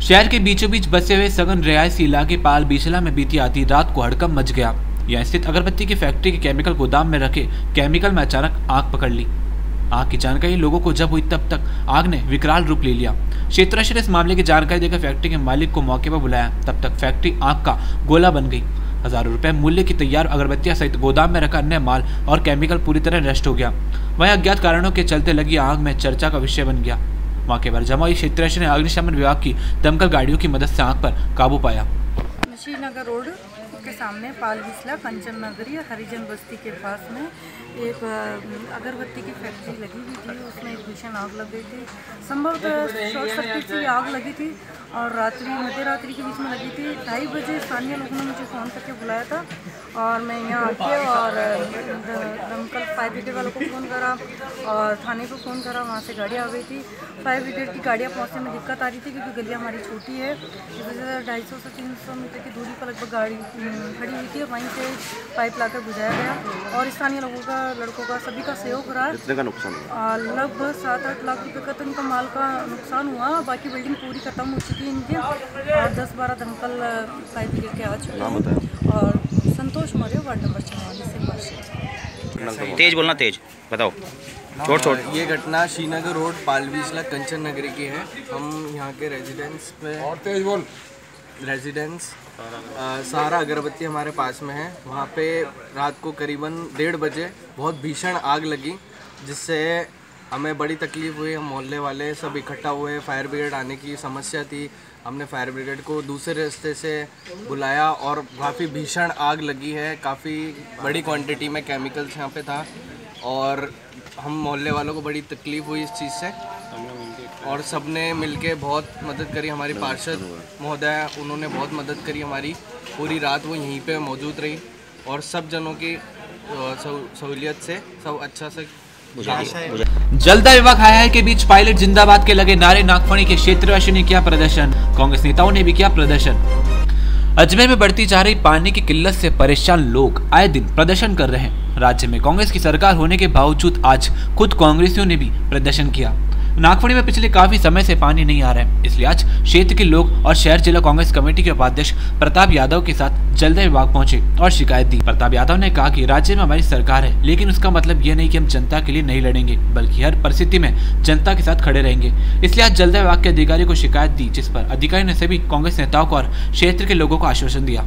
शहर के बीचों बीच बसे हुए सघन रिहायशी इलाके पाल बिचला में बीती आधी रात को हड़कम मच गया। यह स्थित अगरबत्ती की फैक्ट्री के केमिकल गोदाम में रखे केमिकल में अचानक आग पकड़ ली। आग की जानकारी लोगों को जब हुई तब तक आग ने विकराल रूप ले लिया। क्षेत्रस्थ ने इस मामले की जानकारी देकर फैक्ट्री के मालिक को मौके पर बुलाया। तब तक फैक्ट्री आग का गोला बन गई। हज़ारों रुपए मूल्य की तैयार अगरबत्तियाँ सहित गोदाम में रखा अन्य माल और केमिकल पूरी तरह नष्ट हो गया। वहीं अज्ञात कारणों के चलते लगी आग में चर्चा का विषय बन गया। मौके पर जमा हुई क्षेत्रस्थ ने अग्निशमन विभाग की दमकल गाड़ियों की मदद से आग पर काबू पाया। श्रीनगर रोड के सामने पाल बिस्ला, कंचन नगरी हरिजन बस्ती के पास में एक अगरबत्ती की फैक्ट्री लगी हुई थी। उसमें एक भीषण आग लग गई थी। संभवतः शॉर्ट सर्किट से आग लगी थी और रात्रि मध्य रात्रि के बीच में लगी थी। ढाई बजे स्थानीय लोगों ने मुझे फ़ोन करके बुलाया था और मैं यहाँ आके और दमकल फायर ब्रिगेड वालों को फ़ोन करा और थाने को फ़ोन करा। वहाँ से गाड़ी आ गई थी। फायर ब्रिगेड की गाड़ियाँ पहुँचने में दिक्कत आ रही थी क्योंकि गलियाँ हमारी छोटी है। इस वजह से ढाई सौ से तीन सौ मीटर की दूरी पर लगभग गाड़ी खड़ी हुई थी वहीं से पाइप लाकर बुझाया गया। और स्थानीय लोगों का लड़कों का सभी का सहयोग रहा है। कितने का नुकसान हुआ? लगभग सात आठ लाख रुपए का तो इनका माल का नुकसान हुआ। बाकी बिल्डिंग पूरी खत्म हो चुकी है इनकी। और दस बारह दमकल पाइप गिर के आ चुके हैं। और संतोष मौर्य वार्ड नंबर चौवालीस से। तेज बोलना तेज। बताओ। छोट छोट ये घटना श्रीनगर रोड पालवीसला कंचन नगरी की है। हम यहाँ के रेजिडेंस में और तेज बोल। रेजिडेंस सारा अगरबत्ती हमारे पास में है। वहाँ पे रात को करीबन डेढ़ बजे बहुत भीषण आग लगी, जिससे हमें बड़ी तकलीफ़ हुई। हम मोहल्ले वाले सब इकट्ठा हुए, फायर ब्रिगेड आने की समस्या थी। हमने फायर ब्रिगेड को दूसरे रास्ते से बुलाया और काफ़ी भीषण आग लगी है। काफ़ी बड़ी क्वांटिटी में केमिकल्स यहाँ पे था और हम मोहल्ले वालों को बड़ी तकलीफ़ हुई इस चीज़ से। और सबने मिलके बहुत मदद करी हमारी पार्षद महोदय उन्होंने बहुत मदद करी हमारी। पूरी रात वो यहीं पे मौजूद रही और सब जनों की सहूलियत से सब अच्छा से जलदा विभाग हाया के बीच पायलट जिंदाबाद के लगे नारे नागफणी के क्षेत्रवासियों ने किया प्रदर्शन। कांग्रेस नेताओं ने भी किया प्रदर्शन। अजमेर में बढ़ती जा रही पानी की किल्लत से परेशान लोग आए दिन प्रदर्शन कर रहे हैं। राज्य में कांग्रेस की सरकार होने के बावजूद आज खुद कांग्रेसियों ने भी प्रदर्शन किया। नागपुरी में पिछले काफ़ी समय से पानी नहीं आ रहा है। इसलिए आज क्षेत्र के लोग और शहर जिला कांग्रेस कमेटी के उपाध्यक्ष प्रताप यादव के साथ जलदा विभाग पहुँचे और शिकायत दी। प्रताप यादव ने कहा कि राज्य में हमारी सरकार है लेकिन उसका मतलब ये नहीं कि हम जनता के लिए नहीं लड़ेंगे बल्कि हर परिस्थिति में जनता के साथ खड़े रहेंगे। इसलिए आज जलदा विभाग के अधिकारी को शिकायत दी जिस पर अधिकारी ने सभी कांग्रेस नेताओं को और क्षेत्र के लोगों को आश्वासन दिया।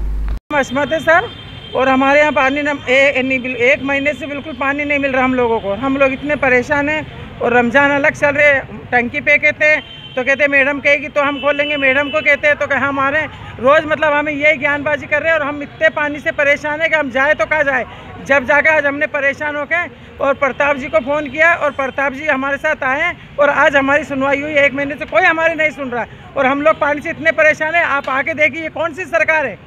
सर और हमारे यहाँ पानी न, एक महीने से बिल्कुल पानी नहीं मिल रहा हम लोगों को। हम लोग इतने परेशान हैं और रमज़ान अलग चल रहे, टंकी पे कहते हैं तो कहते हैं, मैडम कहेगी तो हम खोलेंगे। मैडम को कहते हैं तो कहे, हम आ रहे हैं। रोज़ मतलब हमें यही ज्ञानबाजी कर रहे हैं और हम इतने पानी से परेशान हैं कि हम जाए तो कहाँ जाए। जब जाकर आज हमने परेशान होकर और प्रताप जी को फ़ोन किया और प्रताप जी हमारे साथ आए और आज हमारी सुनवाई हुई एक महीने से कोई हमारी नहीं सुन रहा। और हम लोग पानी से इतने परेशान हैं, आप आके देखिए, ये कौन सी सरकार है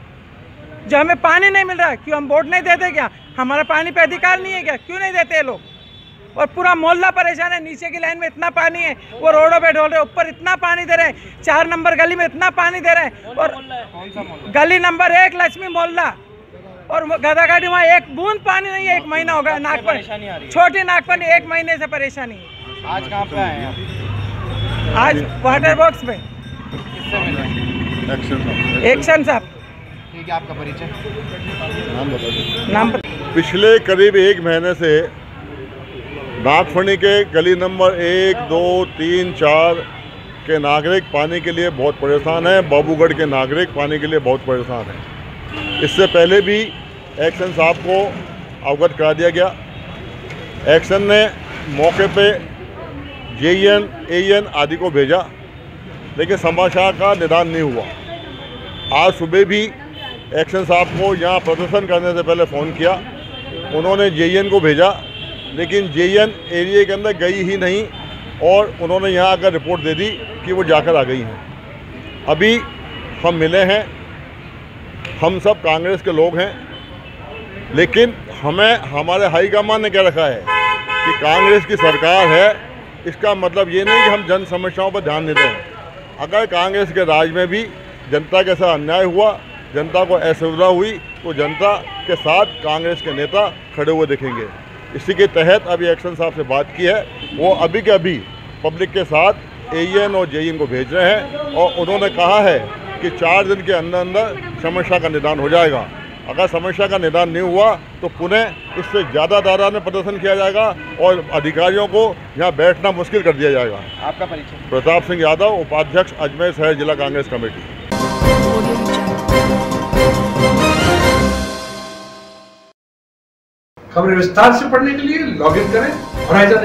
जो हमें पानी नहीं मिल रहा? क्यों हम वोट नहीं देते क्या? हमारा पानी पे अधिकार नहीं है क्या? क्यों नहीं देते लोग? और पूरा मोहल्ला परेशान है। नीचे की लाइन में इतना पानी है। वो रोडों पे ढोल रहे ऊपर इतना पानी दे रहे हैं। चार नंबर गली में इतना पानी दे रहे हैं। और गली नंबर एक लक्ष्मी मोहल्ला। और गदागाड़ी वहाँ एक बूंद पानी नहीं है। एक महीना हो गया नागपुर छोटी नागपुर एक महीने से परेशानी है। आज कहाँ पे आए हैं आज वाटर बॉक्स में एक्शन साहब ठीक है आपका परिचय। नाम बता नाम पिछले करीब एक महीने से नागफणी के गली नंबर एक, दो, तीन, चार के नागरिक पानी के लिए बहुत परेशान हैं। बाबूगढ़ के नागरिक पानी के लिए बहुत परेशान हैं। इससे पहले भी एक्शन साहब को अवगत करा दिया गया। एक्शन ने मौके पे जे एन आदि को भेजा, लेकिन समाचार का निदान नहीं हुआ। आज सुबह भी एक्शन साहब को यहाँ प्रदर्शन करने से पहले फ़ोन किया। उन्होंने जे को भेजा। लेकिन जेएन एरिया के अंदर गई ही नहीं और उन्होंने यहाँ आकर रिपोर्ट दे दी कि वो जाकर आ गई हैं। अभी हम मिले हैं, हम सब कांग्रेस के लोग हैं, लेकिन हमें, हमारे हाईकमान ने क्या रखा है कि कांग्रेस की सरकार है, इसका मतलब ये नहीं कि हम जन समस्याओं पर ध्यान नहीं दें अगर कांग्रेस के राज में भी जनता के साथ अन्याय हुआ, जनता को असुविधा हुई तो जनता के साथ कांग्रेस के नेता खड़े हुए दिखेंगे। इसी के तहत अभी एक्शन साहब से बात की है। वो अभी के अभी पब्लिक के साथ ए और जे को भेज रहे हैं और उन्होंने कहा है कि चार दिन के अंदर अंदर समस्या का निदान हो जाएगा। अगर समस्या का निदान नहीं हुआ तो पुनः इससे ज़्यादा दायरा में प्रदर्शन किया जाएगा और अधिकारियों को यहाँ बैठना मुश्किल कर दिया जाएगा। आपका परिचय? प्रताप सिंह यादव उपाध्यक्ष अजमेर शहर जिला कांग्रेस कमेटी। खबरें विस्तार से पढ़ने के लिए लॉग इन करें होराइजन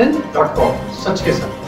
सच के साथ।